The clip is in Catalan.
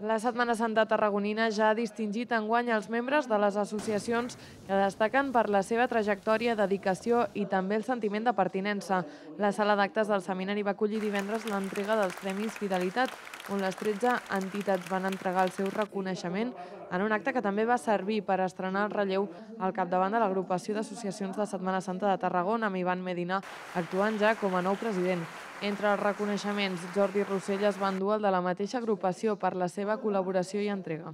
La Setmana Santa Tarragonina ja ha distingit enguany els membres de les associacions que destaquen per la seva trajectòria, dedicació i també el sentiment de pertinença. La sala d'actes del seminari va acollir divendres l'entrega dels Premis Fidelitat, on les 13 entitats van entregar el seu reconeixement en un acte que també va servir per estrenar el relleu al capdavant de l'agrupació d'associacions de Setmana Santa de Tarragona, amb Ivan Medina actuant ja com a nou president. Entre els reconeixements, Jordi Rossell es va endur el de la mateixa agrupació per la seva col·laboració i entrega.